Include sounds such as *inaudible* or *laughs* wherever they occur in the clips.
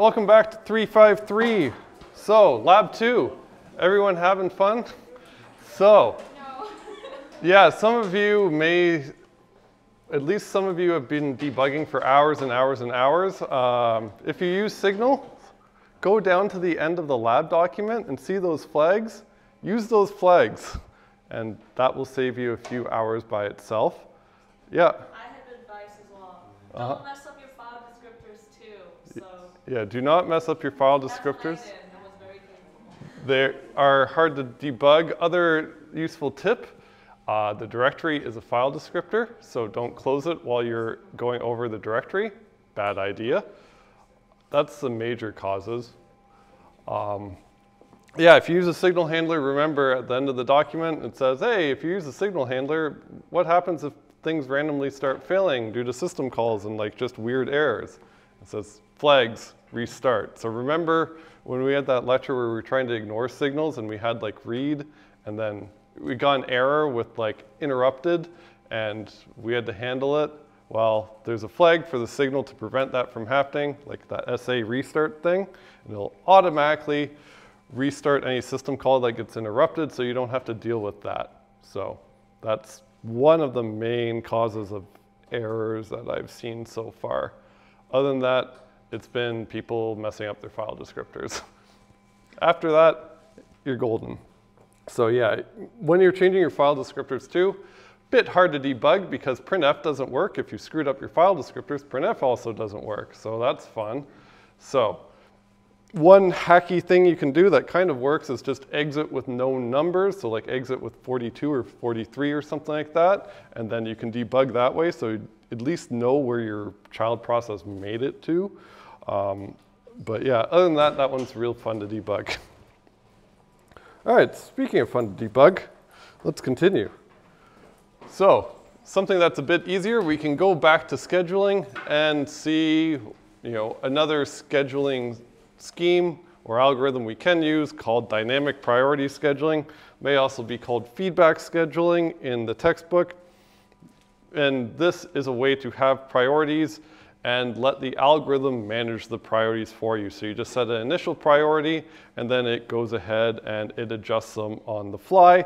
Welcome back to 353. So, lab two. Everyone having fun? So, yeah, some of you may, at least some of you have been debugging for hours and hours and hours. Um, if you use Signal, go down to the end of the lab document and see those flags. Use those flags, and that will save you a few hours by itself. Yeah. I have advice as well. Don't Uh-huh. mess up your file descriptors too. So Yeah, do not mess up your file that's what I descriptors. did. and It was very capable. They are hard to debug. Other useful tip, uh, the directory is a file descriptor, so don't close it while you're going over the directory. Bad idea. That's the major causes. Um, yeah, if you use a signal handler, remember at the end of the document it says, hey, if you use a signal handler, what happens if things randomly start failing due to system calls and like just weird errors? It says flags, restart. So remember when we had that lecture where we were trying to ignore signals and we had like read and then we got an error with like interrupted and we had to handle it? Well, there's a flag for the signal to prevent that from happening, like that SA restart thing, and it'll automatically restart any system call that gets interrupted so you don't have to deal with that. So that's one of the main causes of errors that I've seen so far. Other than that, it's been people messing up their file descriptors. *laughs* After that, you're golden. So yeah, when you're changing your file descriptors too, bit hard to debug because printf doesn't work. If you screwed up your file descriptors, printf also doesn't work. So that's fun. So one hacky thing you can do that kind of works is just exit with no numbers. So like exit with 42 or 43 or something like that. And then you can debug that way. So at least know where your child process made it to. Um, but yeah, other than that, that one's real fun to debug. *laughs* All right, speaking of fun to debug, let's continue. So something that's a bit easier, we can go back to scheduling and see you know, another scheduling scheme or algorithm we can use called dynamic priority scheduling. May also be called feedback scheduling in the textbook. And this is a way to have priorities and let the algorithm manage the priorities for you. So you just set an initial priority and then it goes ahead and it adjusts them on the fly.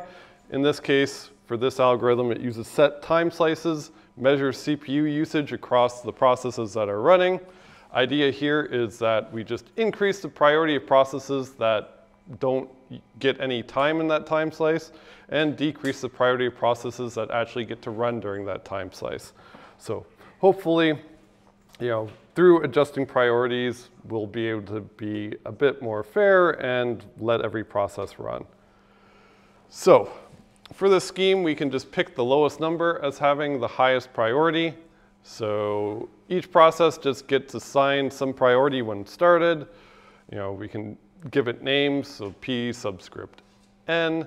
In this case, for this algorithm, it uses set time slices, measures CPU usage across the processes that are running. Idea here is that we just increase the priority of processes that don't get any time in that time slice and decrease the priority of processes that actually get to run during that time slice. So hopefully, you know, through adjusting priorities, we'll be able to be a bit more fair and let every process run. So for this scheme, we can just pick the lowest number as having the highest priority. So each process just gets assigned some priority when started. You know, we can give it names, so P subscript N.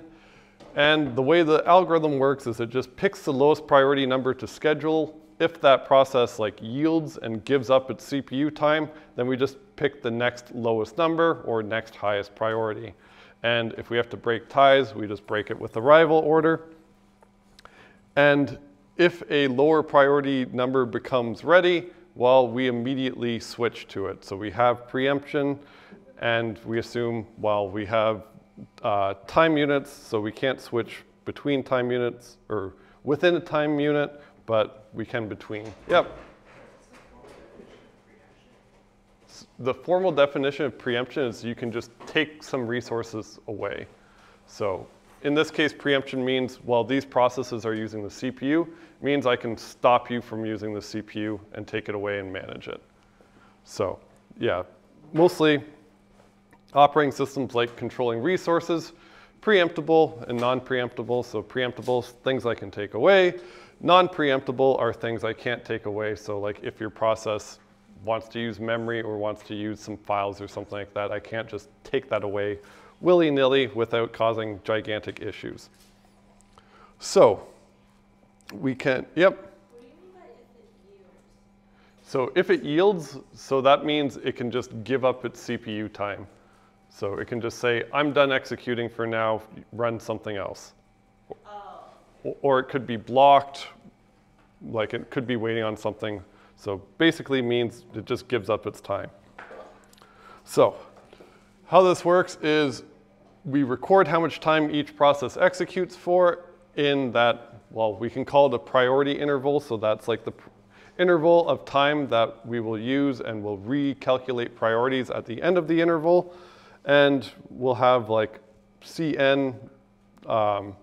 And the way the algorithm works is it just picks the lowest priority number to schedule. If that process like yields and gives up its CPU time, then we just pick the next lowest number or next highest priority. And if we have to break ties, we just break it with the arrival order. And if a lower priority number becomes ready, well, we immediately switch to it. So we have preemption, and we assume, well, we have uh, time units, so we can't switch between time units or within a time unit, but we can between. Yep. The formal definition of preemption is you can just take some resources away. So in this case, preemption means, while these processes are using the CPU, means I can stop you from using the CPU and take it away and manage it. So yeah, mostly operating systems like controlling resources, preemptible and non-preemptible. So preemptible, things I can take away. Non-preemptible are things I can't take away. So like if your process wants to use memory or wants to use some files or something like that, I can't just take that away willy-nilly without causing gigantic issues. So we can, yep. What do you mean by if it yields? So if it yields, so that means it can just give up its CPU time. So it can just say, I'm done executing for now, run something else. Oh, Or it could be blocked, like it could be waiting on something. So basically means it just gives up its time. So how this works is we record how much time each process executes for in that, well, we can call it a priority interval. So that's like the interval of time that we will use and we'll recalculate priorities at the end of the interval. And we'll have like Cn, um,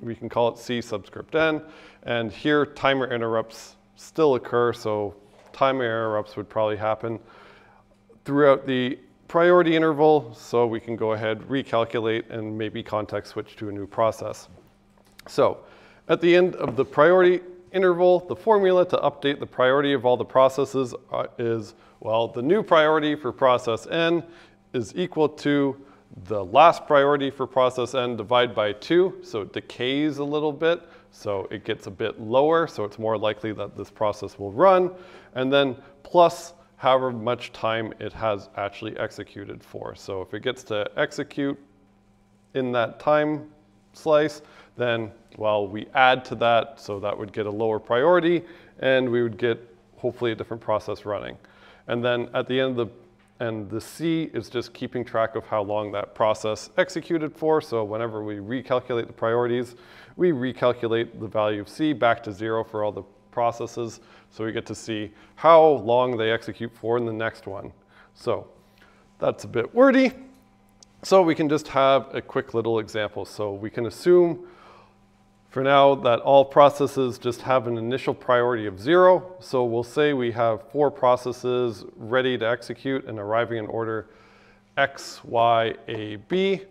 we can call it C subscript n. And here timer interrupts still occur, so timer interrupts would probably happen throughout the priority interval, so we can go ahead, recalculate, and maybe context switch to a new process. So at the end of the priority interval, the formula to update the priority of all the processes uh, is, well, the new priority for process n is equal to the last priority for process n divided by 2, so it decays a little bit, so it gets a bit lower, so it's more likely that this process will run, and then plus however much time it has actually executed for. So if it gets to execute in that time slice, then, well, we add to that, so that would get a lower priority, and we would get hopefully a different process running. And then at the end of the and the C is just keeping track of how long that process executed for. So whenever we recalculate the priorities, we recalculate the value of C back to zero for all the processes. So we get to see how long they execute for in the next one. So that's a bit wordy. So we can just have a quick little example. So we can assume for now that all processes just have an initial priority of zero. So we'll say we have four processes ready to execute and arriving in order X, Y, A, B.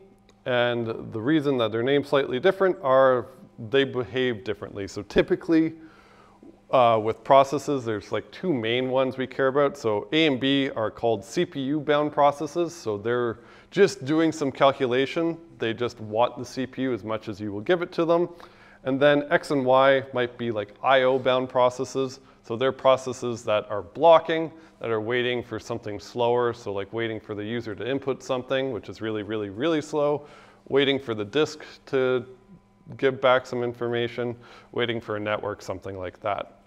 And the reason that they're named slightly different are they behave differently. So typically uh, with processes, there's like two main ones we care about. So A and B are called CPU bound processes. So they're just doing some calculation. They just want the CPU as much as you will give it to them. And then X and Y might be like IO bound processes. So they're processes that are blocking, that are waiting for something slower. So like waiting for the user to input something, which is really, really, really slow, waiting for the disk to give back some information, waiting for a network, something like that.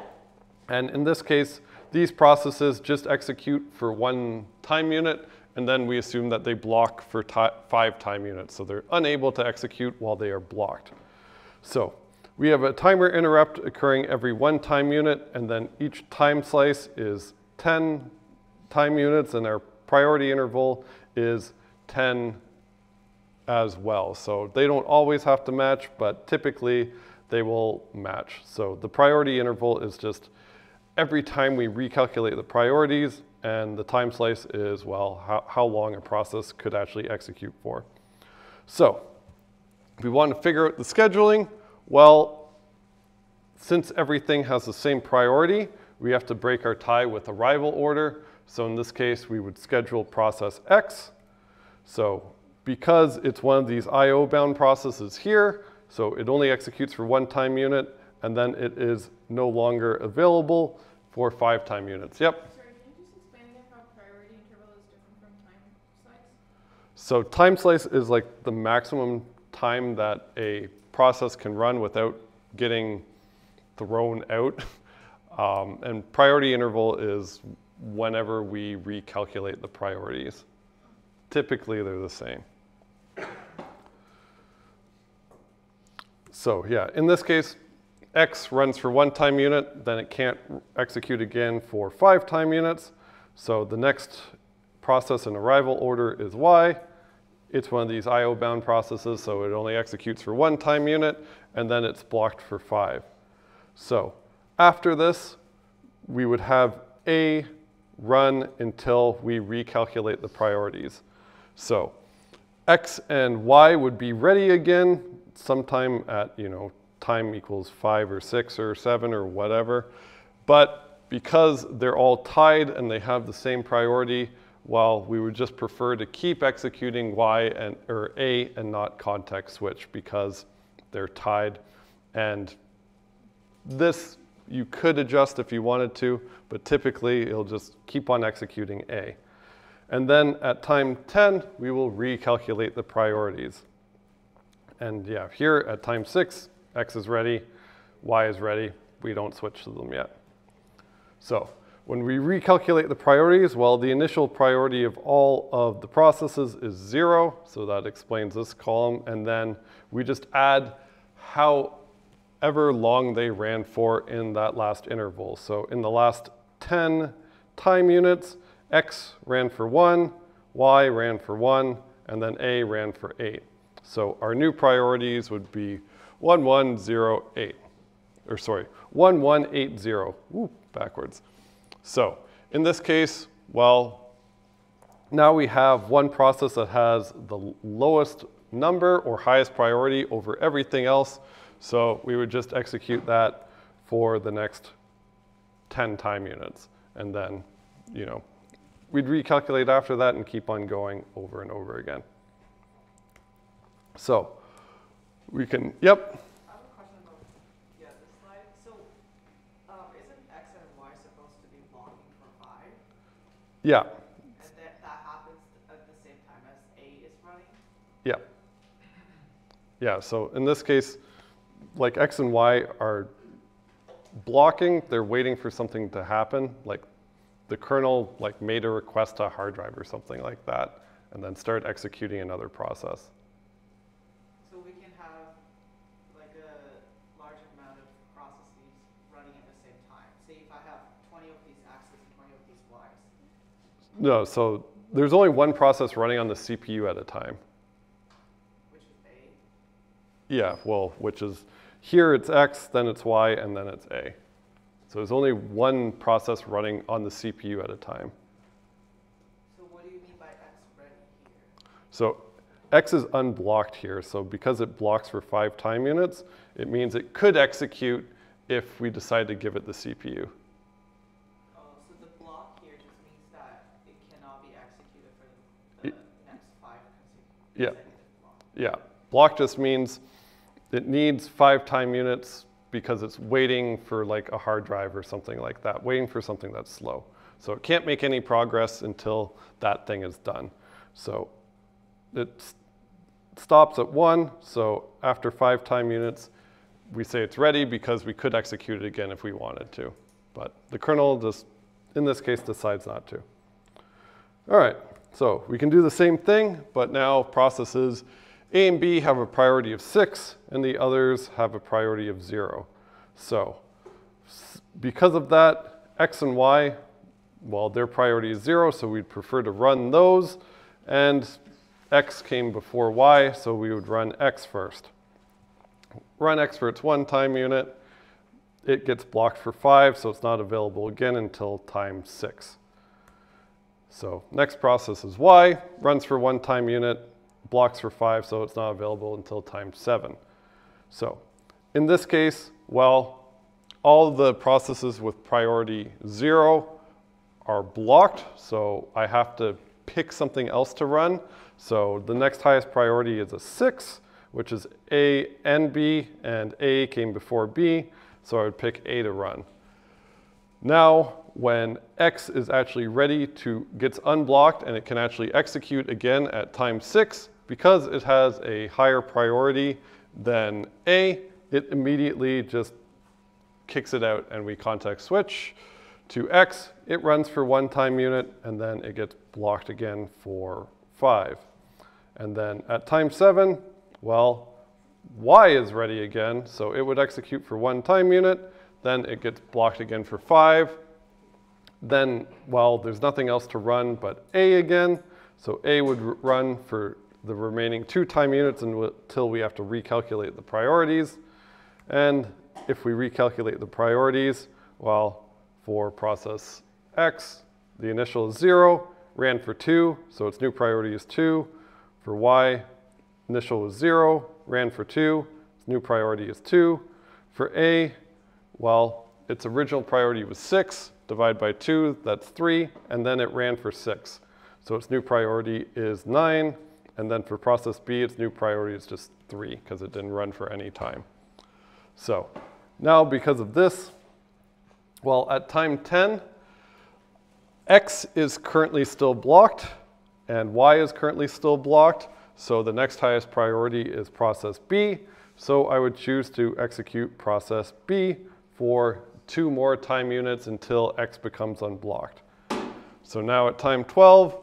And in this case, these processes just execute for one time unit, and then we assume that they block for five time units. So they're unable to execute while they are blocked. So we have a timer interrupt occurring every one time unit, and then each time slice is 10 time units, and our priority interval is 10 as well. So they don't always have to match, but typically they will match. So the priority interval is just every time we recalculate the priorities, and the time slice is, well, how, how long a process could actually execute for. So if we want to figure out the scheduling, well, since everything has the same priority, we have to break our tie with arrival order. So in this case, we would schedule process X. So because it's one of these IO bound processes here, so it only executes for one time unit, and then it is no longer available for five time units. Yep. Sorry, can you just explain how priority interval is different from time slice? So time slice is like the maximum time that a process can run without getting thrown out. *laughs* Um, and priority interval is whenever we recalculate the priorities. Typically, they're the same. So yeah, in this case, X runs for one time unit, then it can't execute again for five time units. So the next process in arrival order is Y. It's one of these IO bound processes, so it only executes for one time unit, and then it's blocked for five. So after this, we would have A run until we recalculate the priorities. So X and Y would be ready again sometime at, you know, time equals five or six or seven or whatever. But because they're all tied and they have the same priority, while we would just prefer to keep executing Y and, or A and not context switch because they're tied. And this you could adjust if you wanted to, but typically it'll just keep on executing A. And then at time 10, we will recalculate the priorities. And yeah, here at time six, X is ready, Y is ready. We don't switch to them yet. So when we recalculate the priorities, well, the initial priority of all of the processes is zero, so that explains this column, and then we just add however long they ran for in that last interval. So in the last 10 time units, X ran for one, Y ran for one, and then A ran for eight. So our new priorities would be 1108, or sorry, 1180, Ooh, backwards. So in this case, well, now we have one process that has the lowest number or highest priority over everything else. So we would just execute that for the next 10 time units. And then, you know, we'd recalculate after that and keep on going over and over again. So we can, yep, I have a question about, yeah, this slide. So, um, isn't X and Y supposed to be blocking for five? yeah, And that, that happens at the same time as A is running? yeah. Yeah, so in this case, like X and Y are blocking, they're waiting for something to happen, like the kernel like made a request to a hard drive or something like that, and then start executing another process. So we can have like a large amount of processes running at the same time. Say if I have twenty of these X's and twenty of these Y's, No, so there's only one process running on the CPU at a time. which is A. Yeah, well, which is here it's X, then it's Y, and then it's A. So there's only one process running on the CPU at a time. So what do you mean by X ready here? So X is unblocked here. So because it blocks for five time units, it means it could execute if we decide to give it the CPU. Oh, so the block here just means that it cannot be executed for the next five consecutive Yeah. Yeah, block just means it needs five time units because it's waiting for like a hard drive or something like that, waiting for something that's slow. So it can't make any progress until that thing is done. So it stops at one. So after five time units, we say it's ready because we could execute it again if we wanted to. But the kernel just, in this case, decides not to. All right, so we can do the same thing, but now processes A and B have a priority of six, and the others have a priority of zero. So because of that, X and Y, well, their priority is zero, so we'd prefer to run those, and X came before Y, so we would run X first. Run X for its one time unit. It gets blocked for five, so it's not available again until time six. So next process is Y, runs for one time unit, blocks for five, so it's not available until time seven. So in this case, well, all the processes with priority zero are blocked, so I have to pick something else to run. So the next highest priority is a six, which is A and B, and A came before B, so I would pick A to run. Now, when X is actually ready to, gets unblocked and it can actually execute again at time six, because it has a higher priority than A, it immediately just kicks it out and we context switch to X. It runs for one time unit and then it gets blocked again for five. And then at time seven, well, Y is ready again, so it would execute for one time unit, then it gets blocked again for five. Then, well, there's nothing else to run but A again, so A would run for the remaining two time units until we have to recalculate the priorities. And if we recalculate the priorities, well, for process X, the initial is zero, ran for two, so its new priority is two. For Y, initial was zero, ran for two, its new priority is two. For A, well, its original priority was six, divide by two, that's three, and then it ran for six. So its new priority is nine, and then for process B, its new priority is just three, because it didn't run for any time. So now because of this, well, at time 10, X is currently still blocked and Y is currently still blocked. So the next highest priority is process B. So I would choose to execute process B for two more time units until x becomes unblocked. So now at time 12,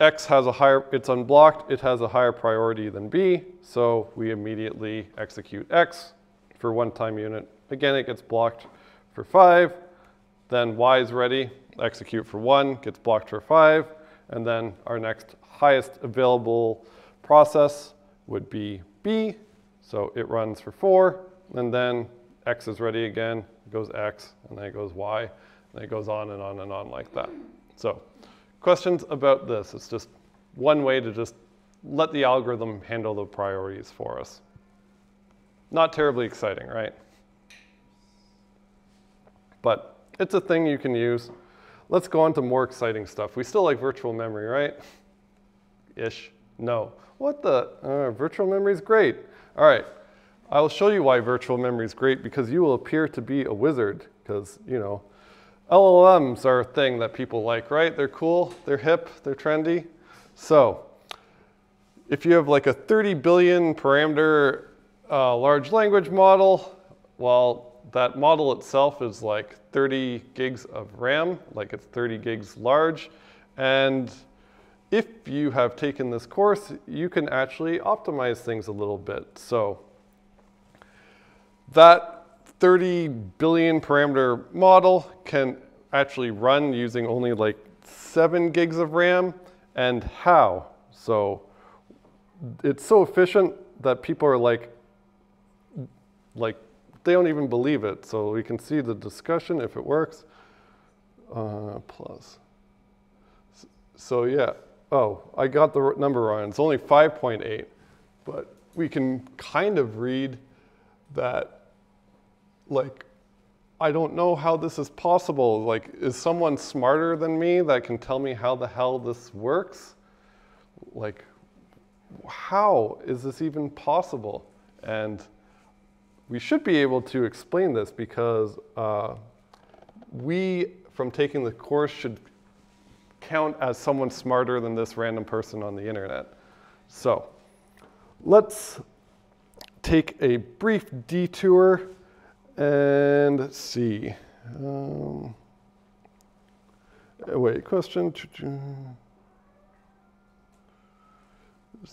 x has a higher, it's unblocked, it has a higher priority than b, so we immediately execute x for one time unit. Again, it gets blocked for five, then y is ready, execute for one, gets blocked for five, and then our next highest available process would be b, so it runs for four, and then x is ready again, it goes x, and then it goes y, and it goes on and on and on like that. So questions about this? It's just one way to just let the algorithm handle the priorities for us. Not terribly exciting, right? But it's a thing you can use. Let's go on to more exciting stuff. We still like virtual memory, right? Ish. No. What the? Uh, virtual memory is great. All right. I will show you why virtual memory is great because you will appear to be a wizard because, you know, LLMs are a thing that people like, right? They're cool, they're hip, they're trendy. So if you have like a 30 billion parameter uh, large language model, well, that model itself is like 30 gigs of RAM, like it's 30 gigs large. And if you have taken this course, you can actually optimize things a little bit. So that 30 billion parameter model can actually run using only like seven gigs of RAM and how? So it's so efficient that people are like, like they don't even believe it. So we can see the discussion if it works. Uh, plus. So yeah, oh, I got the number wrong. It's only 5.8, but we can kind of read that like I don't know how this is possible. Like, is someone smarter than me that can tell me how the hell this works? Like, how is this even possible? And we should be able to explain this because uh, we, from taking the course, should count as someone smarter than this random person on the internet. So let's take a brief detour and see. Um, wait, question.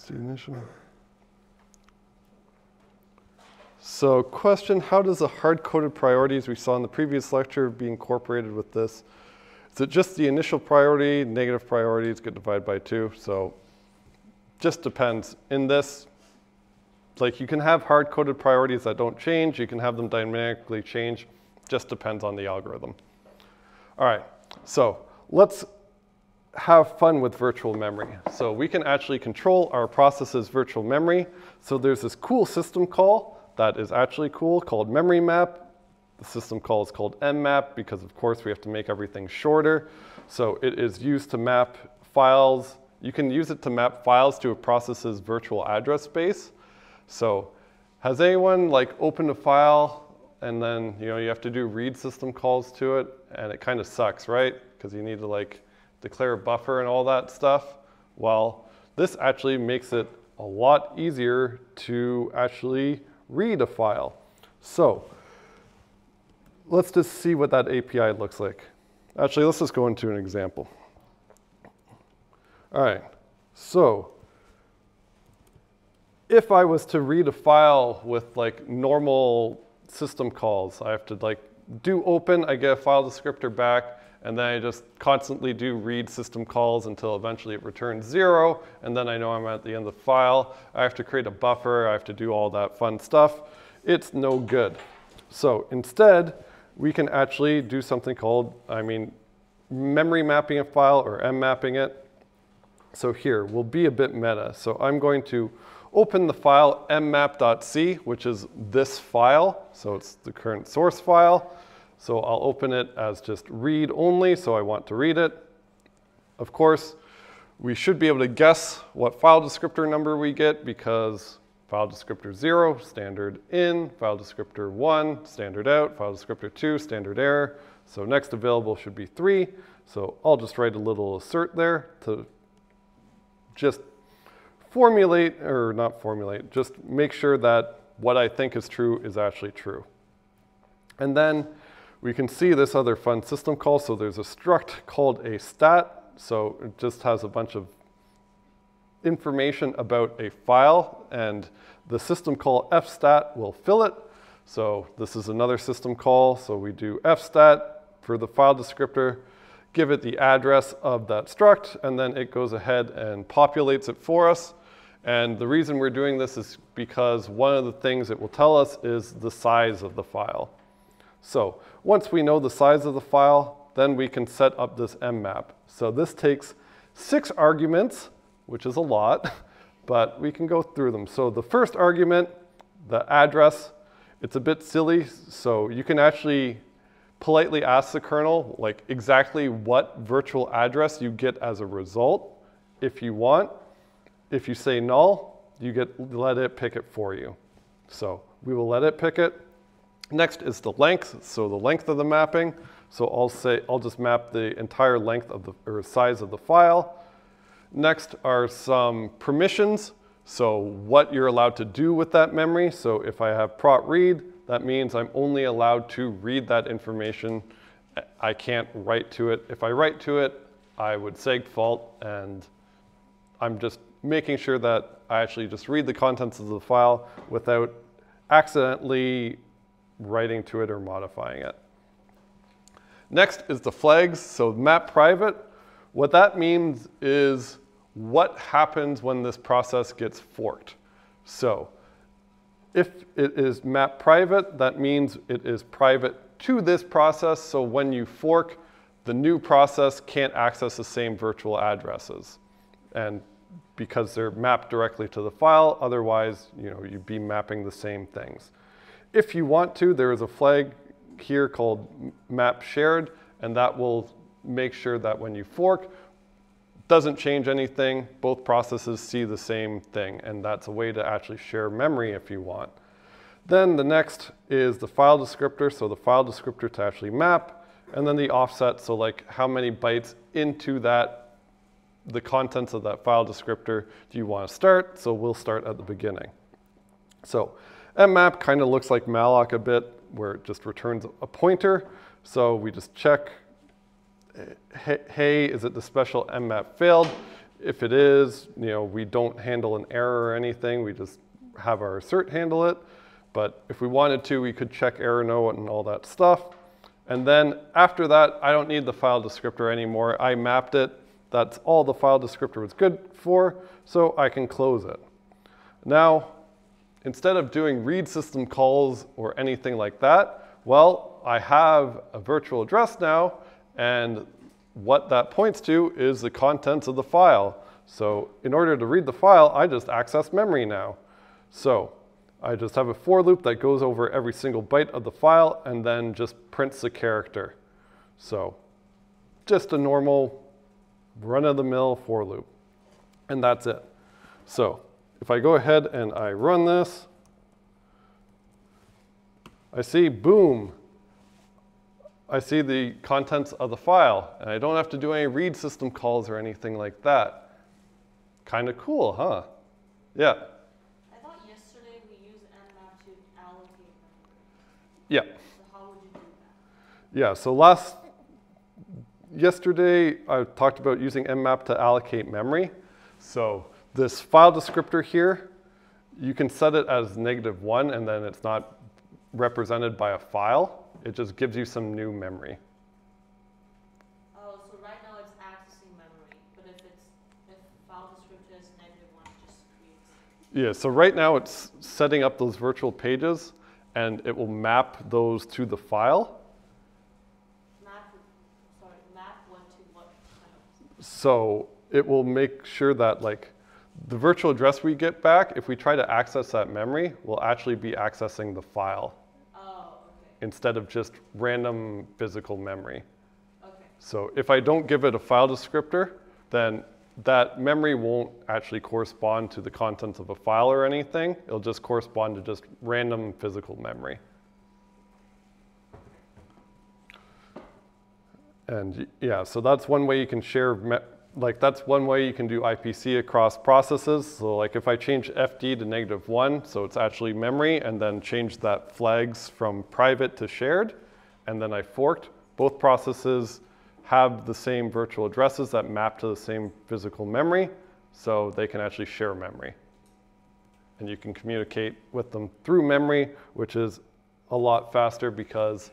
Initial. So question, how does the hard-coded priorities we saw in the previous lecture be incorporated with this? It just the initial priority, negative priorities get divided by two? So just depends. In this, like you can have hard-coded priorities that don't change. You can have them dynamically change. Just depends on the algorithm. All right, so let's have fun with virtual memory. So we can actually control our process's virtual memory. So there's this cool system call that is actually cool called memory map. The system call is called mmap because of course we have to make everything shorter. So it is used to map files. You can use it to map files to a process's virtual address space. So has anyone like opened a file and then you know you have to do read system calls to it and it kind of sucks, right? Because you need to like declare a buffer and all that stuff. Well, this actually makes it a lot easier to actually read a file. So let's just see what that API looks like. Actually, let's just go into an example. All right, so if I was to read a file with like normal system calls, I have to like do open, I get a file descriptor back, and then I just constantly do read system calls until eventually it returns zero, and then I know I'm at the end of the file. I have to create a buffer, I have to do all that fun stuff. It's no good. So instead, we can actually do something called, I mean, memory mapping a file or M mapping it. So here, we'll be a bit meta. So I'm going to open the file mmap.c, which is this file. So it's the current source file. So I'll open it as just read only, so I want to read it. Of course, we should be able to guess what file descriptor number we get because file descriptor 0, standard in, file descriptor 1, standard out, file descriptor 2, standard error. So next available should be 3. So I'll just write a little assert there to just formulate, or not formulate, just make sure that what I think is true is actually true. And then we can see this other fun system call. So there's a struct called a stat. So it just has a bunch of information about a file and the system call fstat will fill it. So this is another system call. So we do fstat for the file descriptor, give it the address of that struct, and then it goes ahead and populates it for us. And the reason we're doing this is because one of the things it will tell us is the size of the file. So once we know the size of the file, then we can set up this mmap. So this takes six arguments, which is a lot, *laughs* but we can go through them. So the first argument, the address, it's a bit silly. So you can actually politely ask the kernel like exactly what virtual address you get as a result if you want. If you say null, you get let it pick it for you. So we will let it pick it. Next is the length, so the length of the mapping. So I'll say I'll just map the entire length of the or size of the file. Next are some permissions. So what you're allowed to do with that memory. So if I have prot read, that means I'm only allowed to read that information. I can't write to it. If I write to it, I would segfault and I'm just making sure that I actually just read the contents of the file without accidentally writing to it or modifying it. Next is the flags. So map private, what that means is what happens when this process gets forked. So if it is map private, that means it is private to this process. So when you fork, the new process can't access the same virtual addresses. And because they're mapped directly to the file, otherwise, you know, you'd be mapping the same things. If you want to, there is a flag here called map shared, and that will make sure that when you fork, doesn't change anything. Both processes see the same thing, and that's a way to actually share memory if you want. Then the next is the file descriptor, so the file descriptor to actually map, and then the offset, so like how many bytes into that, the contents of that file descriptor do you want to start? So we'll start at the beginning. So mmap kind of looks like malloc a bit, where it just returns a pointer. So we just check hey, is it the special mmap failed? If it is, you know, we don't handle an error or anything. We just have our assert handle it. But if we wanted to, we could check errno and all that stuff. And then after that, I don't need the file descriptor anymore. I mapped it. That's all the file descriptor was good for, so I can close it. Now, instead of doing read system calls or anything like that, well, I have a virtual address now, and what that points to is the contents of the file. So in order to read the file, I just access memory now. So I just have a for loop that goes over every single byte of the file and then just prints the character. So just a normal run-of-the-mill for loop. And that's it. So if I go ahead and I run this, I see, boom, I see the contents of the file, and I don't have to do any read system calls or anything like that. Kind of cool, huh? Yeah. I thought yesterday we used mmap to allocate memory. Yeah. So how would you do that? Yeah, so last, yesterday I talked about using mmap to allocate memory. So this file descriptor here, you can set it as negative one and then it's not represented by a file. It just gives you some new memory. Oh, so right now it's accessing memory, but if it's, if file descriptor is negative one, it just reads. Yeah, so right now it's setting up those virtual pages and it will map those to the file. Map, sorry, map what to what kind So it will make sure that like the virtual address we get back, if we try to access that memory, we'll actually be accessing the file instead of just random physical memory. okay. So if I don't give it a file descriptor, then that memory won't actually correspond to the contents of a file or anything. It'll just correspond to just random physical memory. And yeah, so that's one way you can share, like that's one way you can do IPC across processes. So like if I change FD to negative one, so it's actually memory, and then change that flags from private to shared, and then I forked, both processes have the same virtual addresses that map to the same physical memory, so they can actually share memory. And you can communicate with them through memory, which is a lot faster because,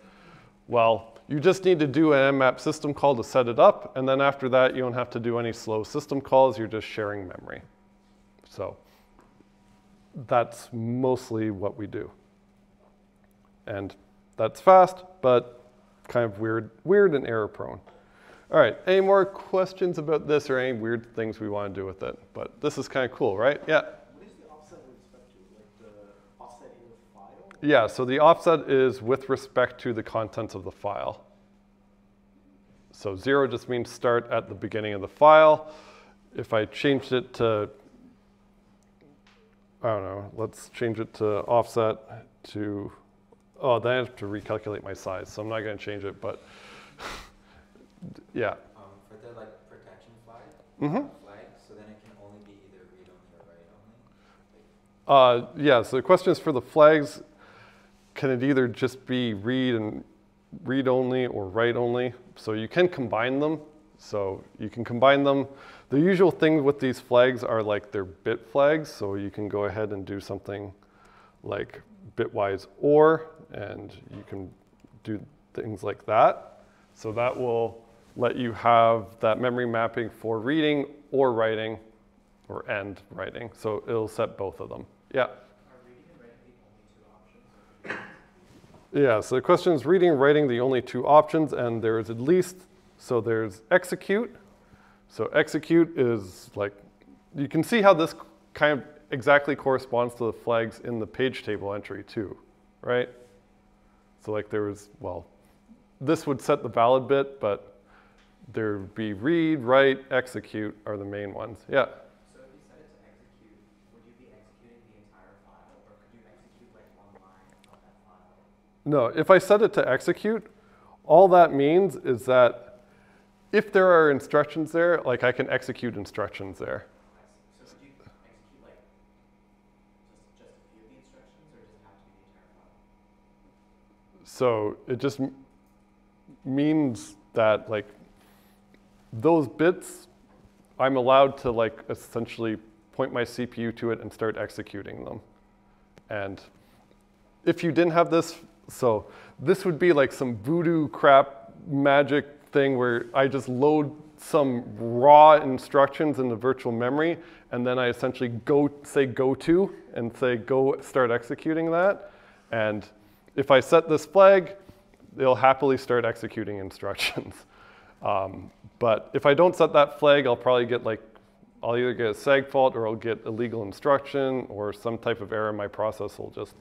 well, you just need to do an mmap system call to set it up, and then after that, you don't have to do any slow system calls, you're just sharing memory. So that's mostly what we do. And that's fast, but kind of weird, weird and error prone. All right, any more questions about this or any weird things we want to do with it? But this is kind of cool, right? Yeah. What is the offset with respect to? Like the offset in the file? Yeah, so the offset is with respect to the contents of the file. So zero just means start at the beginning of the file. If I changed it to, I don't know, let's change it to offset to, oh, then I have to recalculate my size, so I'm not gonna change it, but *laughs* yeah. Um, for the like protection flag, Mhm. flag, so then it can only be either read only or write only. Uh, yeah, so the question is for the flags, can it either just be read and read only or write only? So you can combine them. So you can combine them. The usual thing with these flags are like they're bit flags. So you can go ahead and do something like bitwise or, and you can do things like that. So that will let you have that memory mapping for reading or writing or and writing. So it'll set both of them. Yeah. Are reading and writing the only two options? Yeah, so the question is reading writing the only two options, and there's at least, so there's execute. So execute is like, you can see how this kind of exactly corresponds to the flags in the page table entry too, right? So like there was, well, this would set the valid bit, but there would be read, write, execute are the main ones. Yeah. So if you set it to execute, would you be executing the entire file, or could you execute like one line of that file? No, if I set it to execute, all that means is that if there are instructions there, like I can execute instructions there. So execute like just, just a few of the instructions, it have to be the entire file? So it just m- means that like those bits, I'm allowed to like essentially point my CPU to it and start executing them. And if you didn't have this, so this would be like some voodoo crap magic thing where I just load some raw instructions into virtual memory and then I essentially go say go to and say go start executing that. And if I set this flag, it'll happily start executing instructions. *laughs* Um, but if I don't set that flag, I'll probably get like, I'll either get a seg fault or I'll get illegal instruction or some type of error in my process will just,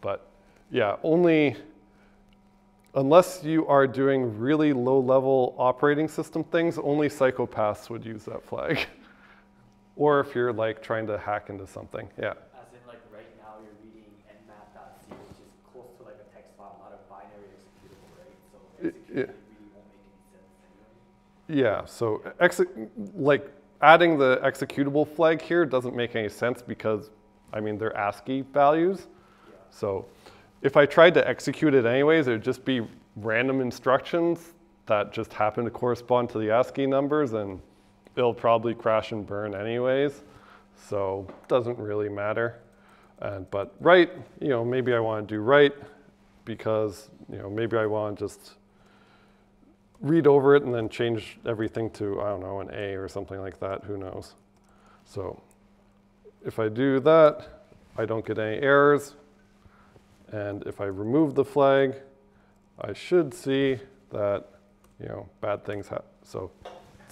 but yeah, only, unless you are doing really low level operating system things, only psychopaths would use that flag. *laughs* or if you're like trying to hack into something, yeah. As in, like, right now, you're reading mmap.c, which is close to like a text file, not a binary executable, right? So yeah. it really won't make any sense. Yeah, so exe- like adding the executable flag here doesn't make any sense because, I mean, they're ASCII values. So if I tried to execute it anyways, it would just be random instructions that just happen to correspond to the ASCII numbers and it'll probably crash and burn anyways. So doesn't really matter. And, but write, you know, maybe I want to do write because, you know, maybe I want to just read over it and then change everything to, I don't know, an A or something like that, who knows. So if I do that, I don't get any errors. And if I remove the flag, I should see that, you know, bad things happen. So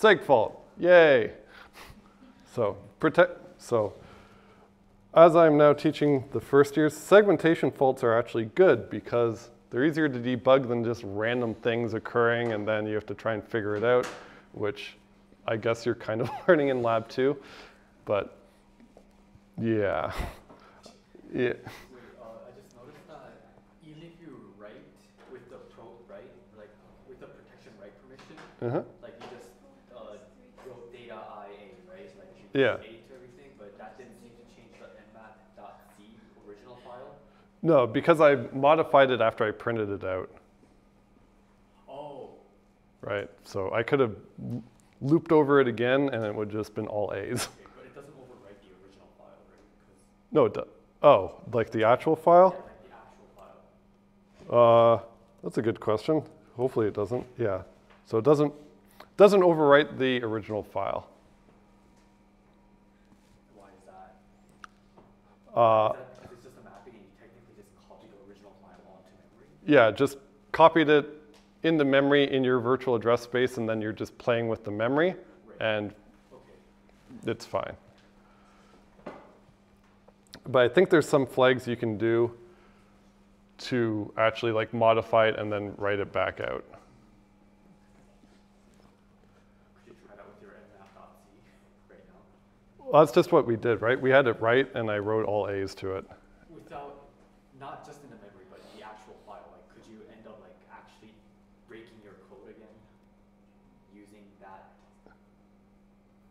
seg fault, yay. *laughs* So protect, so as I'm now teaching the first years, segmentation faults are actually good because they're easier to debug than just random things occurring and then you have to try and figure it out, which I guess you're kind of *laughs* learning in lab two. But yeah. *laughs* Yeah. Wait, uh, I just noticed that even if you write with the pro, right, like with the protection write permission, Uh-huh. like you just uh, wrote data IA, right? Like you Yeah. A to everything, but that didn't seem to change the mmap.c original file. No, because I modified it after I printed it out. Oh. Right? So I could have looped over it again and it would just been all A's. Okay, but it doesn't overwrite the original file, right? No, it do- oh, like the actual file? Because like the actual file. Uh, that's a good question. Hopefully it doesn't. Yeah. So it doesn't doesn't overwrite the original file. Why is that? Uh, Is that it's just a mapping and you technically just copy the original file onto memory? yeah, just copied it into memory in your virtual address space, and then you're just playing with the memory, Right. and Okay. it's fine. But I think there's some flags you can do to actually like modify it and then write it back out. Could you try that with your mmap.c right now? Well, that's just what we did, right? We had it right, and I wrote all A's to it. Without, not just in the memory, but the actual file, like, could you end up like actually breaking your code again using that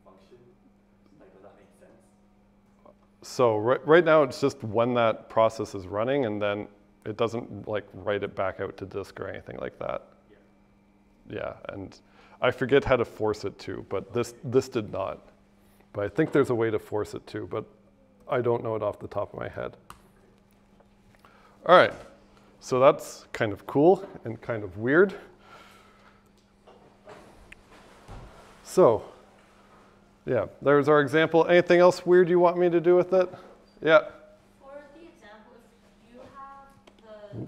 function? Like, does that make sense? So right, right now it's just when that process is running and then it doesn't like write it back out to disk or anything like that. Yeah, Yeah, and I forget how to force it to, but this, this did not. But I think there's a way to force it to, but I don't know it off the top of my head. All right, so that's kind of cool and kind of weird. So, yeah, there's our example. Anything else weird you want me to do with it? Yeah. For the example, if you have the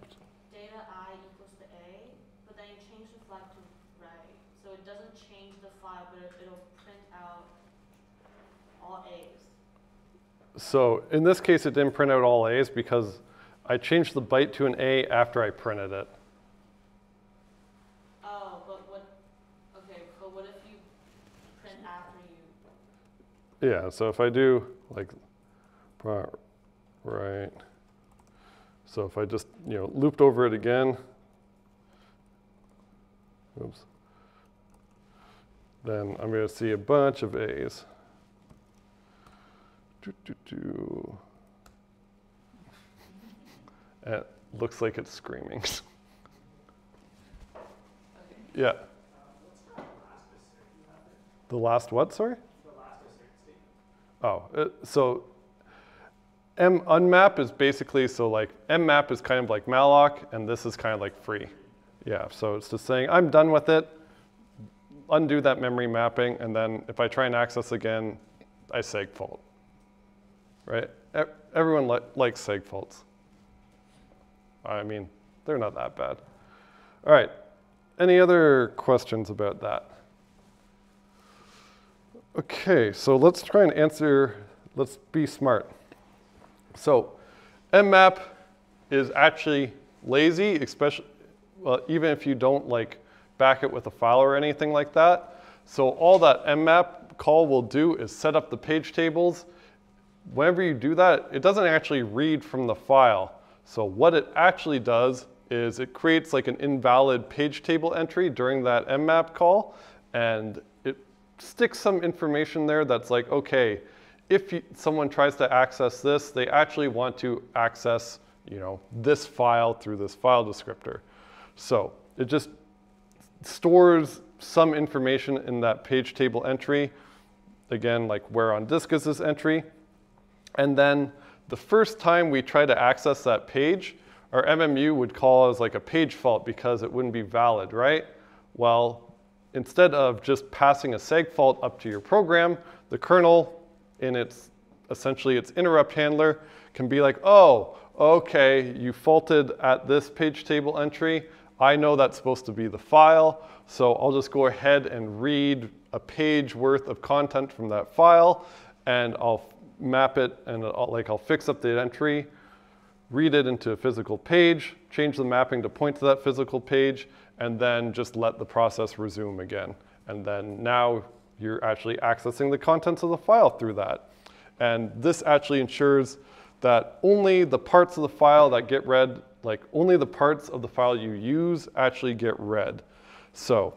data i equals to a, but then you change the flag to right, so it doesn't change the file, but it, it'll print out all a's. So in this case, it didn't print out all A's because I changed the byte to an A after I printed it. Oh, but what? Okay, but what if you print after you? Yeah, so if I do like, right. So if I just, you know, looped over it again, oops, then I'm going to see a bunch of A's. *laughs* it looks like it's screaming. *laughs* yeah. The last what, sorry? Oh, so M unmap is basically so like mmap is kind of like malloc, and this is kind of like free. Yeah, so it's just saying I'm done with it. Undo that memory mapping, and then if I try and access again, I segfault. Right? Everyone li- likes segfaults. I mean, they're not that bad. All right. Any other questions about that? Okay, so let's try and answer, let's be smart. So, mmap is actually lazy, especially, well, even if you don't like back it with a file or anything like that. So all that mmap call will do is set up the page tables. Whenever you do that, it doesn't actually read from the file. So what it actually does is it creates like an invalid page table entry during that mmap call, and it sticks some information there that's like, okay, if you, someone tries to access this, they actually want to access, you know, this file through this file descriptor. So it just stores some information in that page table entry. Again, like where on disk is this entry. And then the first time we try to access that page, our MMU would call as like a page fault because it wouldn't be valid, right? Well, instead of just passing a seg fault up to your program, the kernel in its essentially its interrupt handler can be like, oh, okay, you faulted at this page table entry. I know that's supposed to be the file, so I'll just go ahead and read a page worth of content from that file, and I'll map it, and I'll, like I'll fix up the entry, read it into a physical page, change the mapping to point to that physical page, and then just let the process resume again. And then now you're actually accessing the contents of the file through that. And this actually ensures that only the parts of the file that get read, like only the parts of the file you use actually get read. So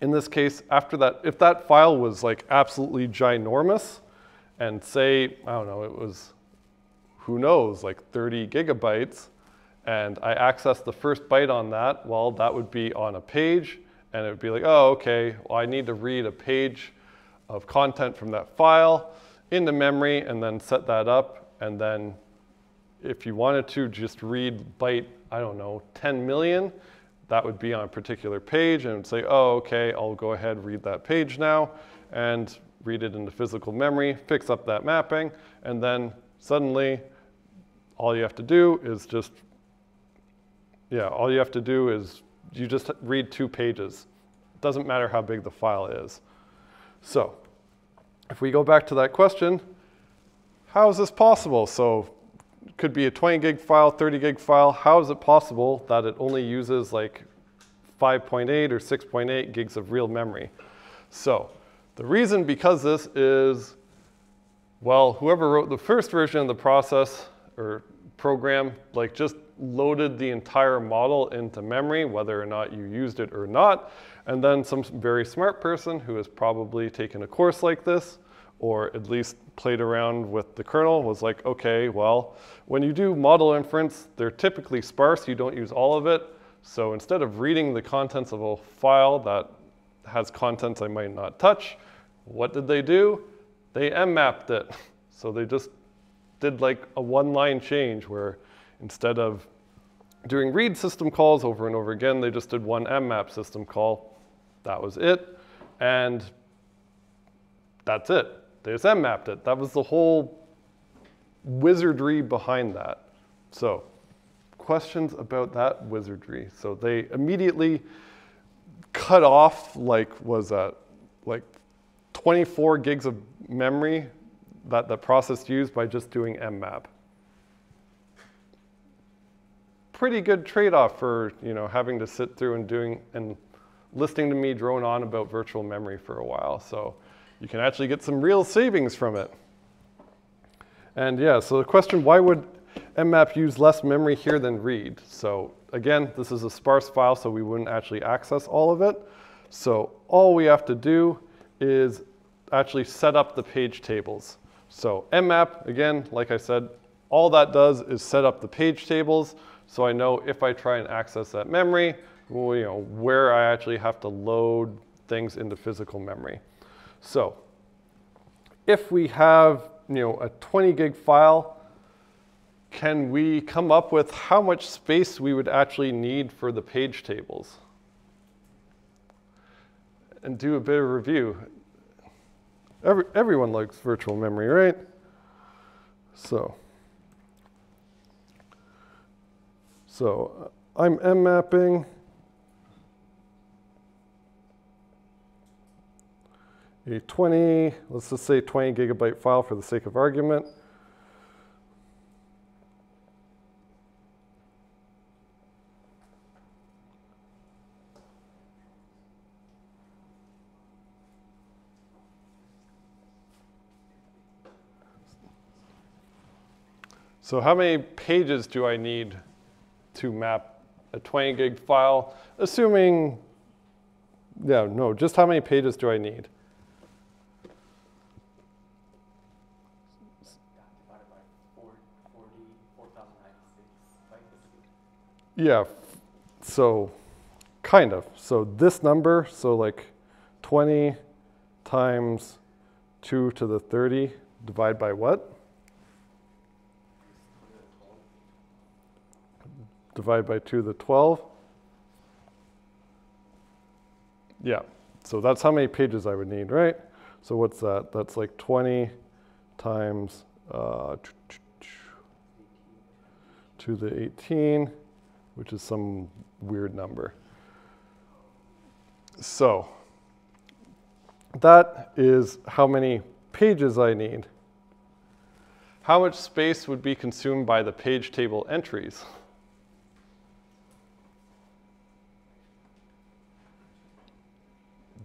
in this case, after that, if that file was like absolutely ginormous, and say, I don't know, it was, who knows, like 30 gigabytes, and I access the first byte on that, well, that would be on a page, and it would be like, oh, okay, well, I need to read a page of content from that file into memory and then set that up. And then if you wanted to just read byte, I don't know, 10 million, that would be on a particular page and would say, oh, okay, I'll go ahead, read that page now and read it into physical memory, fix up that mapping, and then suddenly all you have to do is just, yeah, all you have to do is you just read two pages. It Doesn't matter how big the file is. So if we go back to that question, how is this possible? So it could be a 20 gig file, 30 gig file. How is it possible that it only uses like 5.8 or 6.8 gigs of real memory? So the reason because this is, well, whoever wrote the first version of the process or program, like just loaded the entire model into memory, whether or not you used it or not. And then some very smart person who has probably taken a course like this, or at least played around with the kernel, was like, okay, well, when you do model inference, they're typically sparse. You don't use all of it. So instead of reading the contents of a file that has contents I might not touch, what did they do? They M-mapped it. *laughs* So they just did like a one-line change where instead of doing read system calls over and over again, they just did one mmap system call. That was it. And that's it. They just mmapped it. That was the whole wizardry behind that. So questions about that wizardry. So they immediately cut off like, was that like 24 gigs of memory that the process used by just doing mmap. Pretty good trade-off for you know having to sit through and doing and listening to me drone on about virtual memory for a while. So you can actually get some real savings from it. And yeah, so the question, why would mmap use less memory here than read? So again, this is a sparse file, so we wouldn't actually access all of it. So all we have to do is actually set up the page tables. So mmap, again, like I said, all that does is set up the page tables so I know if I try and access that memory, well, you know, where I actually have to load things into physical memory. So if we have you know, a 20 gig file, can we come up with how much space we would actually need for the page tables? And do a bit of review. Every, everyone likes virtual memory, right? So, so uh, I'm M mapping. A 20, let's just say 20 gigabyte file for the sake of argument. So how many pages do I need to map a 20 gig file, assuming, yeah, no, just how many pages do I need? divided by four, 40, 4,096 bytes. Yeah, so kind of. So this number, so like 20 times 2 to the 30, divide by what? Divide by 2 to the 12. Yeah, so that's how many pages I would need, right? So what's that? That's like 20 times uh, to the 18, which is some weird number. So that is how many pages I need. How much space would be consumed by the page table entries?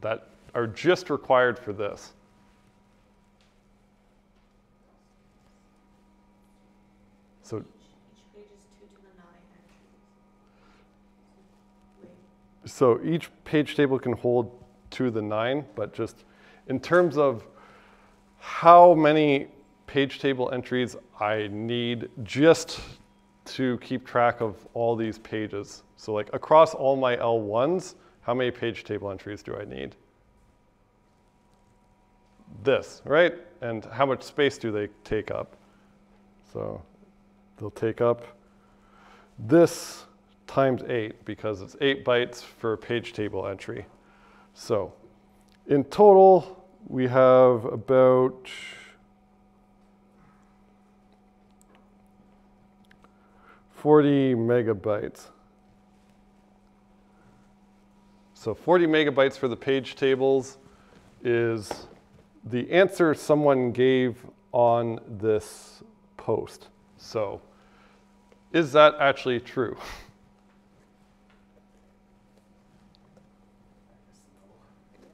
That are just required for this. So Each page is two to the nine entries. Wait, So each page table can hold two to the nine, but just in terms of how many page table entries I need just to keep track of all these pages. So like across all my L1s, how many page table entries do I need? This, right? And how much space do they take up? So they'll take up this times 8 because it's 8 bytes for a page table entry. So in total, we have about Forty megabytes. So 40 megabytes for the page tables is the answer someone gave on this post. So is that actually true?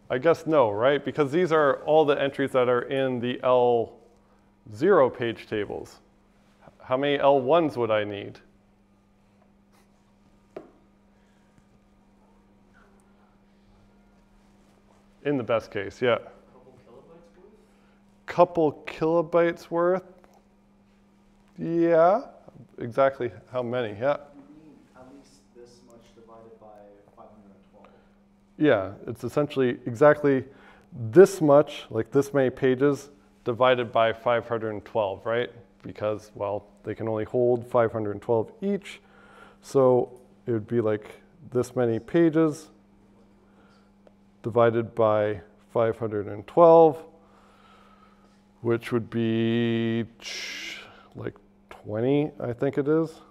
I guess no, right? Because these are all the entries that are in the L0 page tables. How many L1s would I need? In the best case, yeah. Couple kilobytes worth? Couple kilobytes worth? Yeah. Exactly how many? Yeah. At least this much divided by five hundred and twelve? Yeah, it's essentially exactly this much, like this many pages, divided by 512, right? Because, well, they can only hold 512 each. So it would be like this many pages divided by 512, which would be like 20, I think it is.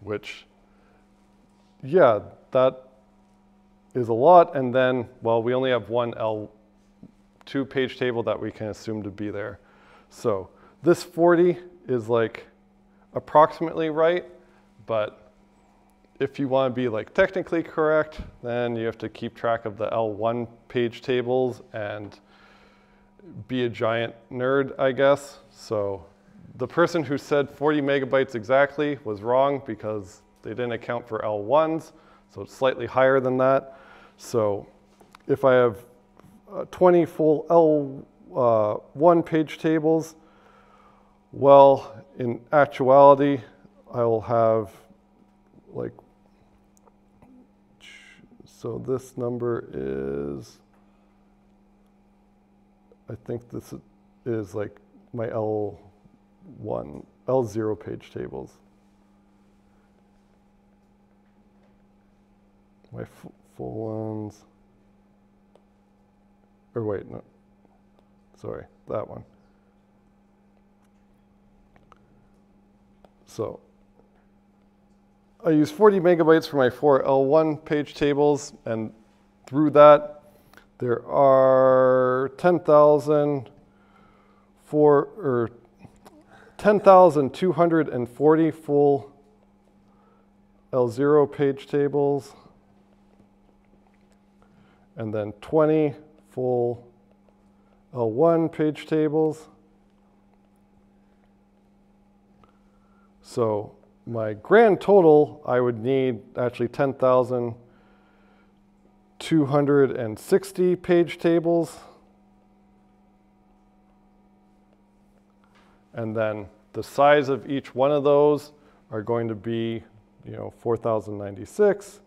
Which, yeah, that is a lot. And then, well, we only have one L2 page table that we can assume to be there. So this 40 is like approximately right, but if you want to be like technically correct, then you have to keep track of the L1 page tables and be a giant nerd, I guess. So the person who said 40 megabytes exactly was wrong because they didn't account for L1s, so it's slightly higher than that. So if I have uh, 20 full L1 uh, page tables, well, in actuality, I will have like, so this number is, I think this is like my L1, L0 page tables. My full ones, or wait, no, sorry, that one. So I use 40 megabytes for my four L1 page tables, and through that, there are 10,000 for or 10,240 full L0 page tables, and then 20 full L1 page tables. So my grand total, I would need actually 10,260 page tables. And then the size of each one of those are going to be, you know, 4,096.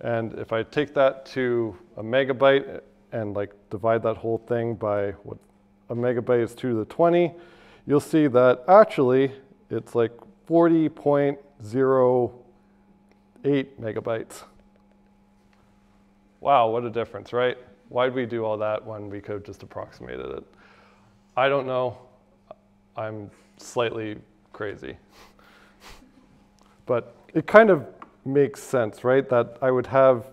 And if I take that to a megabyte and like divide that whole thing by what a megabyte is 2 to the 20, you'll see that actually it's like 40.08 megabytes. Wow, what a difference, right? Why'd we do all that when we could have just approximated it? I don't know. I'm slightly crazy. but it kind of makes sense, right? That I would have,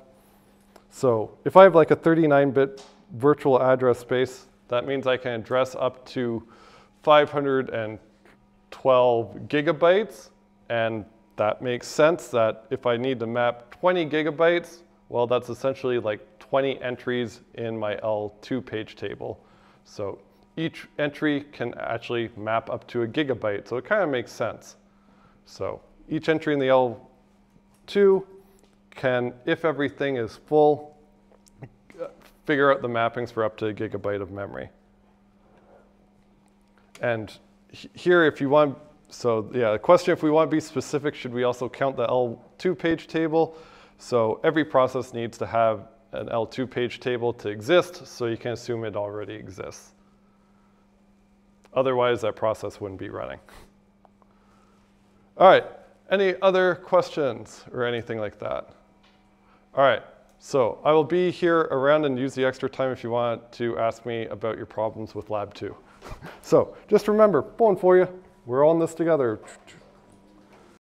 so if I have like a 39 bit virtual address space, that means I can address up to 500 and 12 gigabytes, and that makes sense that if I need to map 20 gigabytes, well, that's essentially like 20 entries in my L2 page table. So each entry can actually map up to a gigabyte, so it kind of makes sense. So each entry in the L2 can, if everything is full, figure out the mappings for up to a gigabyte of memory. And here, if you want, so yeah, the question if we want to be specific, should we also count the L2 page table? So every process needs to have an L2 page table to exist, so you can assume it already exists. Otherwise, that process wouldn't be running. All right, any other questions or anything like that? All right, so I will be here around and use the extra time if you want to ask me about your problems with Lab 2. So just remember, pulling for you, we're all in this together.